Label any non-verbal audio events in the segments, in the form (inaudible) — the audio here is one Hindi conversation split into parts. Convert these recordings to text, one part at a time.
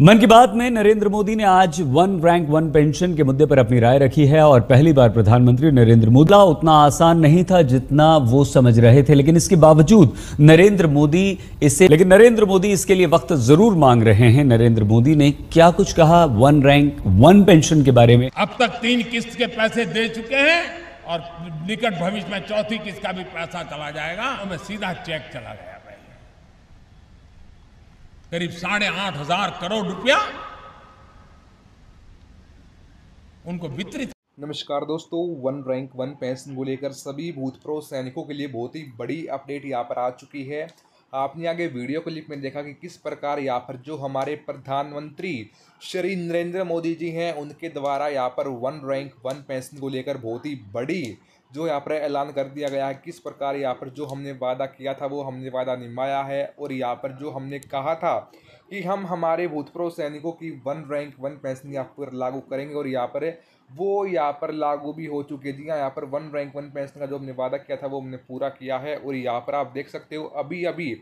मन की बात में नरेंद्र मोदी ने आज वन रैंक वन पेंशन के मुद्दे पर अपनी राय रखी है और पहली बार प्रधानमंत्री नरेंद्र मोदी उतना आसान नहीं था जितना वो समझ रहे थे, लेकिन इसके बावजूद नरेंद्र मोदी इसे लेकिन नरेंद्र मोदी इसके लिए वक्त ज़रूर मांग रहे हैं। नरेंद्र मोदी ने क्या कुछ कहा वन रैंक वन पेंशन के बारे में? अब तक तीन किस्त के पैसे दे चुके हैं और निकट भविष्य में चौथी किस्त का भी पैसा चला जाएगा। और मैं सीधा चेक चला गया करीब साढ़े आठ हज़ार करोड़ रुपया उनको वितरित नमस्कार दोस्तों, वन रैंक वन पेंशन को लेकर सभी भूतपूर्व सैनिकों के लिए बहुत ही बड़ी अपडेट यहाँ पर आ चुकी है। आपने आगे वीडियो क्लिप में देखा कि किस प्रकार यहाँ पर जो हमारे प्रधानमंत्री श्री नरेंद्र मोदी जी हैं, उनके द्वारा यहाँ पर वन रैंक वन पेंशन को लेकर बहुत ही बड़ी जो यहाँ पर ऐलान कर दिया गया है, किस प्रकार यहाँ पर जो हमने वादा किया था, वो हमने वादा निभाया है और यहाँ पर जो हमने कहा था कि हम हमारे भूतपूर्व सैनिकों की वन रैंक, वन पेंशन यहाँ पर लागू करेंगे और यहाँ पर वो यहाँ पर लागू भी हो चुके जी हाँ यहाँ पर वन रैंक, वन पेंशन का जो हमने वादा किया था, वो हमने पूरा किया है और यहाँ पर आप देख सकते हो अभी अभी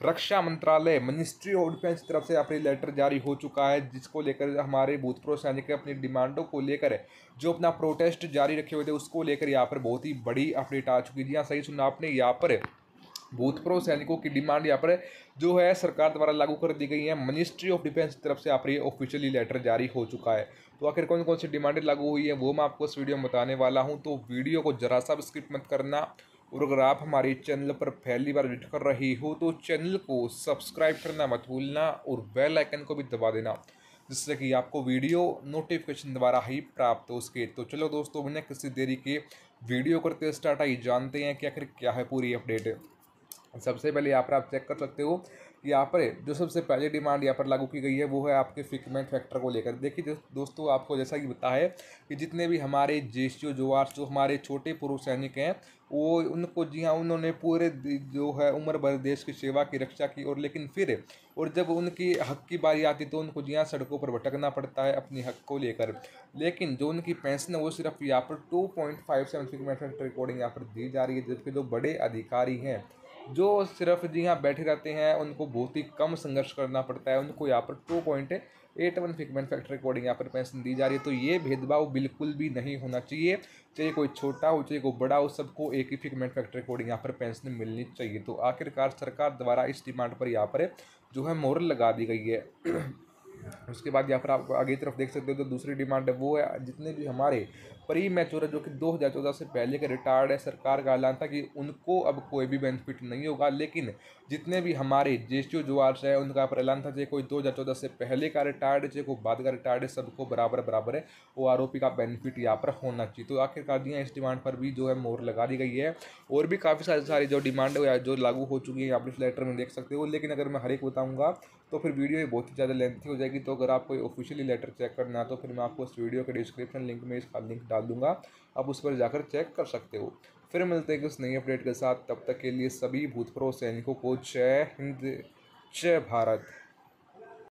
रक्षा मंत्रालय मिनिस्ट्री ऑफ़ डिफेंस की तरफ़ से पर लेटर जारी हो चुका है, जिसको लेकर हमारे भूतपूर्व सैनिक अपनी डिमांडों को लेकर, जो अपना प्रोटेस्ट जारी रखे हुए थे, उसको लेकर यहाँ पर बहुत ही बड़ी अपडेट आ चुकी है। जी हाँ सही सुना आपने, यहाँ पर भूतपूर्व सैनिकों की डिमांड यहाँ पर जो है सरकार द्वारा लागू कर दी गई है। मिनिस्ट्री ऑफ़ डिफेंस की तरफ़ से आप ये ऑफिशियली लेटर जारी हो चुका है। तो आखिर कौन कौन सी डिमांडें लागू हुई है, वो मैं आपको इस वीडियो में बताने वाला हूँ। तो वीडियो को जरा सा स्किप मत करना। और अगर आप हमारे चैनल पर पहली बार विज़िट कर रहे हो तो चैनल को सब्सक्राइब करना मत भूलना और बेल आइकन को भी दबा देना, जिससे कि आपको वीडियो नोटिफिकेशन द्वारा ही प्राप्त हो सके। तो चलो दोस्तों, बिना किसी देरी के वीडियो करते स्टार्ट। आई जानते हैं कि आखिर क्या है पूरी अपडेट। सबसे पहले यहाँ पर आप चेक कर सकते हो यहाँ पर जो सबसे पहले डिमांड यहाँ पर लागू की गई है, वो है आपके फिकमेंट फैक्टर को लेकर। देखिए दोस्तों, आपको जैसा कि बताया है कि जितने भी हमारे जेशियो जोवार जो हमारे छोटे पुरुष सैनिक हैं, वो उनको, जी हाँ उन्होंने पूरे जो है उम्र भर देश की सेवा की, रक्षा की और लेकिन फिर, और जब उनकी हक की बारी आती तो उनको, जी हाँ सड़कों पर भटकना पड़ता है अपनी हक को लेकर। लेकिन जो उनकी पेंशन है, वो सिर्फ़ यहाँ पर two point five seven fitment factor recording यहाँ पर दी जा रही है, जबकि जो बड़े अधिकारी हैं जो सिर्फ़ जी यहाँ बैठे रहते हैं, उनको बहुत ही कम संघर्ष करना पड़ता है। उनको यहाँ पर two point eight one fitment factor according यहाँ पर पेंशन दी जा रही है। तो ये भेदभाव बिल्कुल भी नहीं होना चाहिए। चाहे कोई छोटा हो, चाहे कोई बड़ा हो, सबको एक ही फिकमेंट फैक्टर अकॉर्डिंग यहाँ पर पेंशन मिलनी चाहिए। तो आखिरकार सरकार द्वारा इस डिमांड पर यहाँ पर जो है मोहर लगा दी गई है। (clears throat) उसके बाद यहाँ पर आप आगे तरफ़ देख सकते हो तो दूसरी डिमांड है वो है, जितने भी हमारे प्री मैच्योर है, जो कि 2014 से पहले के रिटायर्ड है, सरकार का ऐलान था कि उनको अब कोई भी बेनिफिट नहीं होगा। लेकिन जितने भी हमारे जेस्टियो जुआर्स है, उनका पर ऐलान था, चाहे कोई 2014 से पहले का रिटायर्ड चाहे कोई बाद का रिटायर्ड है, सबको बराबर बराबर है। वो आरोपी का बेनिफिट यहाँ पर होना चाहिए। तो आखिरकार दिया इस डिमांड पर भी जो है मोर लगा दी गई है। और भी काफ़ी सारी सारी जो डिमांड है जो लागू हो चुकी है, आप इस लेटर में देख सकते हो। लेकिन अगर मैं हर एक बताऊँगा तो फिर वीडियो बहुत ही ज़्यादा लेंथी हो जाएगी। तो अगर आप कोई ऑफिशियली लेटर चेक करना तो फिर मैं आपको इस वीडियो के डिस्क्रिप्शन लिंक में इसका लिंक डाल दूँगा। आप उस पर जाकर चेक कर सकते हो। फिर मिलते हैं उस नई अपडेट के साथ। तब तक के लिए सभी भूतपूर्व सैनिकों को जय हिंद, जय भारत।